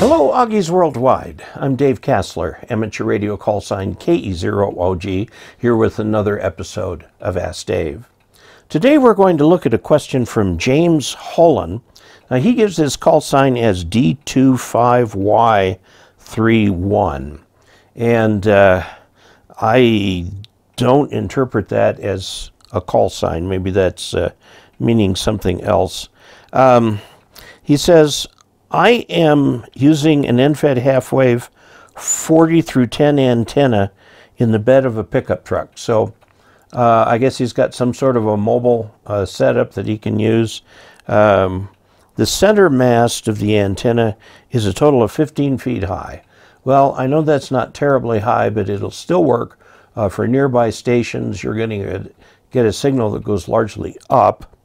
Hello, OGs Worldwide. I'm Dave Casler, amateur radio call sign KE0OG, here with another episode of Ask Dave. Today we're going to look at a question from James Hollen. Now he gives his call sign as D25Y31. And uh, I don't interpret that as a call sign. Maybe that's uh, meaning something else. Um, he says, I am using an end-fed half-wave 40 through 10 antenna in the bed of a pickup truck. So uh, I guess he's got some sort of a mobile uh, setup that he can use. Um, the center mast of the antenna is a total of 15 feet high. Well, I know that's not terribly high, but it'll still work uh, for nearby stations. You're going to get a signal that goes largely up.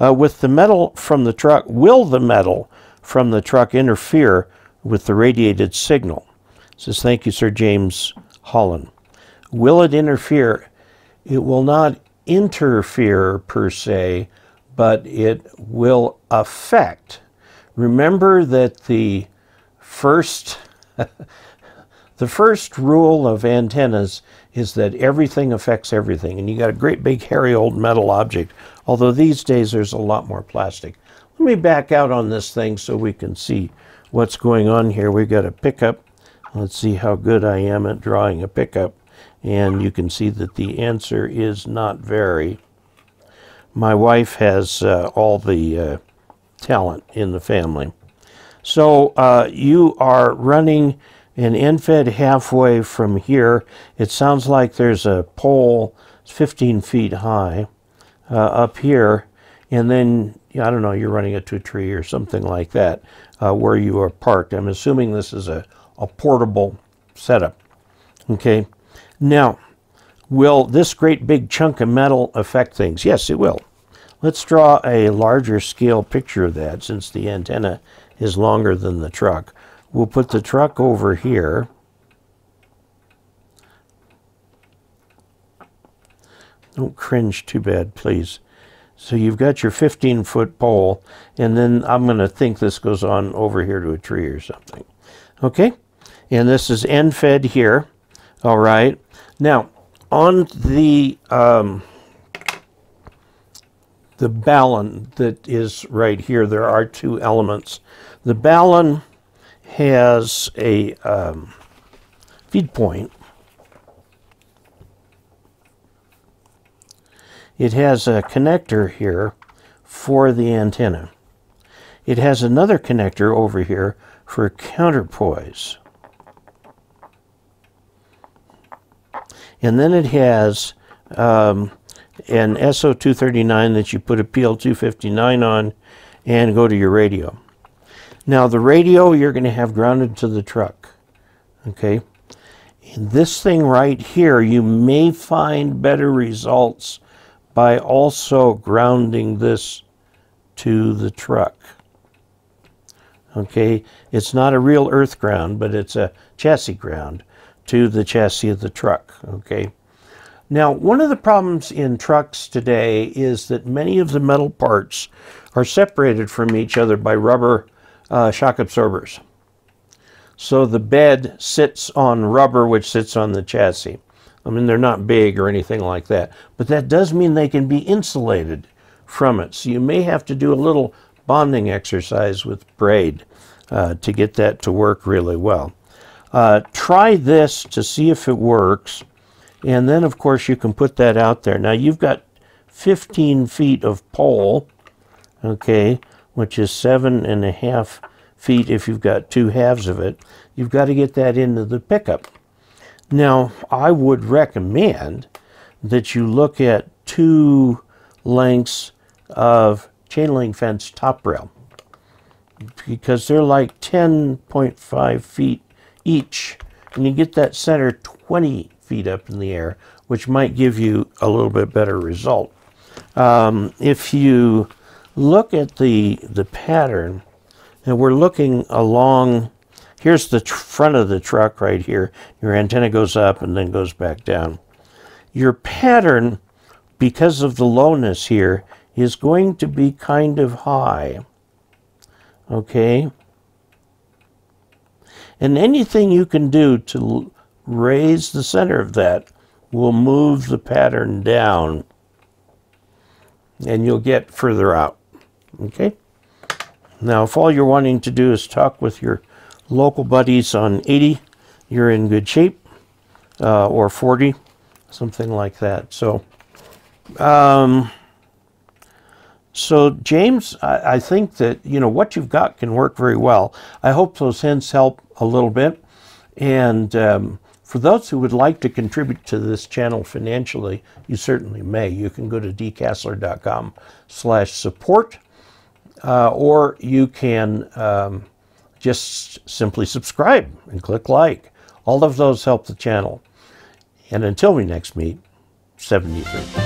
Uh, with the metal from the truck, will the metal from the truck interfere with the radiated signal? says, thank you, Sir James Hollen. Will it interfere? It will not interfere per se, but it will affect. Remember that the first the first rule of antennas is that everything affects everything, and you got a great big hairy old metal object. Although these days there's a lot more plastic. Let me back out on this thing so we can see what's going on here. We've got a pickup. Let's see how good I am at drawing a pickup. And you can see that the answer is not very. My wife has uh, all the uh, talent in the family. So uh, you are running an end-fed from here. It sounds like there's a pole 15 feet high uh, up here. And then, I don't know, you're running it to a tree or something like that uh, where you are parked. I'm assuming this is a, a portable setup. Okay. Now, will this great big chunk of metal affect things? Yes, it will. Let's draw a larger scale picture of that since the antenna is longer than the truck. We'll put the truck over here. Don't cringe too bad, please. So you've got your 15 foot pole, and then I'm going to think this goes on over here to a tree or something. Okay? And this is end fed here. All right. Now, on the um, the balun that is right here, there are two elements. The balun has a um, feed point. It has a connector here for the antenna. It has another connector over here for counterpoise. And then it has um, an SO239 that you put a PL259 on and go to your radio. Now the radio you're going to have grounded to the truck. Okay. In this thing right here, you may find better results by also grounding this to the truck. Okay, it's not a real earth ground, but it's a chassis ground to the chassis of the truck. Okay. Now, one of the problems in trucks today is that many of the metal parts are separated from each other by rubber uh, shock absorbers. So the bed sits on rubber, which sits on the chassis. I mean, they're not big or anything like that, but that does mean they can be insulated from it. So you may have to do a little bonding exercise with braid uh, to get that to work really well. Uh, try this to see if it works, and then of course you can put that out there. Now you've got 15 feet of pole, okay, which is seven and a half feet if you've got two halves of it. You've got to get that into the pickup. Now, I would recommend that you look at two lengths of chain link fence top rail because they're like 10.5 feet each and you get that center 20 feet up in the air which might give you a little bit better result. Um, if you look at the, the pattern, and we're looking along, here's the front of the truck right here. Your antenna goes up and then goes back down. Your pattern, because of the lowness here, is going to be kind of high. Okay? And anything you can do to raise the center of that will move the pattern down and you'll get further out. Okay? Now, if all you're wanting to do is talk with your local buddies on 80, you're in good shape, uh, or 40, something like that. So, um, so James, I, I, think that you know what you've got can work very well. I hope those hints help a little bit, and um, for those who would like to contribute to this channel financially, you certainly may. You can go to dcasler.com slash support, uh, or you can um, just simply subscribe and click like. All of those help the channel. And until we next meet, 73.